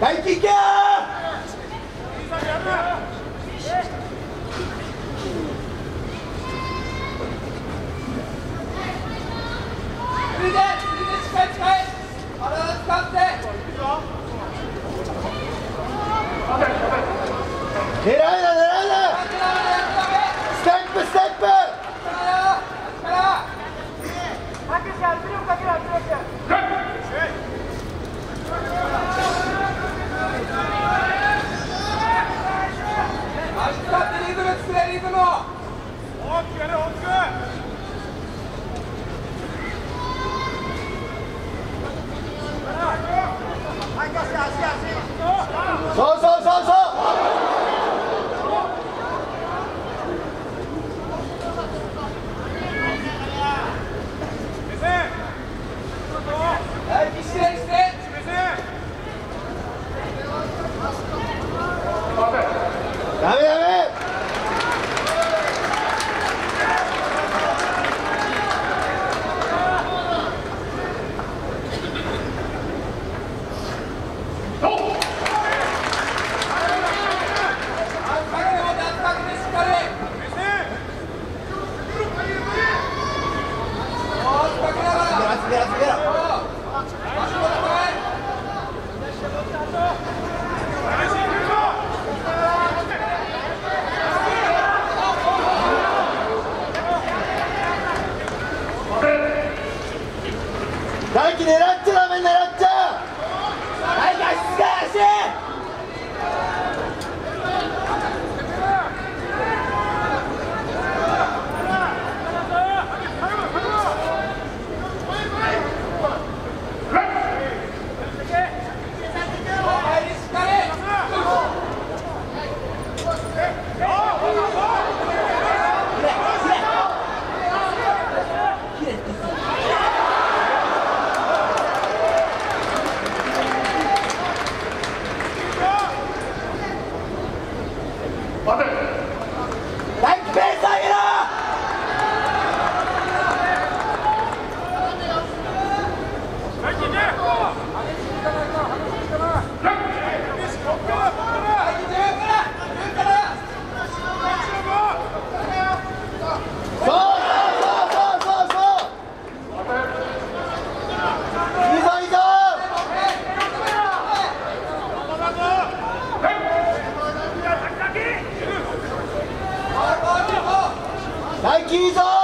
大輝け狙 大 Jesus!